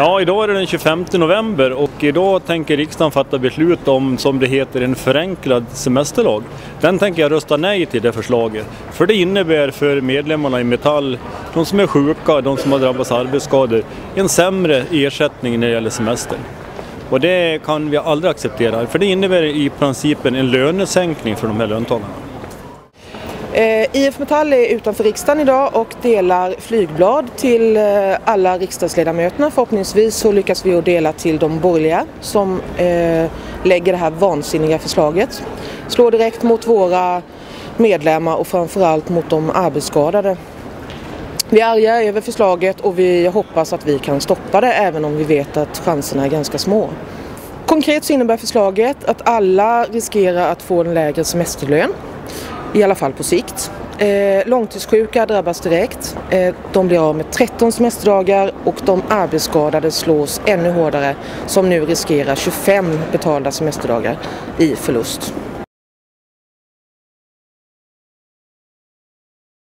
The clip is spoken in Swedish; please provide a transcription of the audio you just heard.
Ja, idag är det den 25 november och idag tänker riksdagen fatta beslut om, som det heter, en förenklad semesterlag. Den tänker jag rösta nej till, det förslaget. För det innebär för medlemmarna i Metall, de som är sjuka, de som har drabbats av arbetsskador, en sämre ersättning när det gäller semester. Och det kan vi aldrig acceptera, för det innebär i principen en lönesänkning för de här löntagarna. Eh, IF Metall är utanför riksdagen idag och delar flygblad till eh, alla riksdagsledamöterna. Förhoppningsvis så lyckas vi att dela till de borgerliga som eh, lägger det här vansinniga förslaget. Slår direkt mot våra medlemmar och framförallt mot de arbetsskadade. Vi är arga över förslaget och vi hoppas att vi kan stoppa det även om vi vet att chanserna är ganska små. Konkret så innebär förslaget att alla riskerar att få en lägre semesterlön i alla fall på sikt. Eh, långtidssjuka drabbas direkt. Eh, de blir av med 13 semesterdagar och de arbetsskadade slås ännu hårdare som nu riskerar 25 betalda semesterdagar i förlust.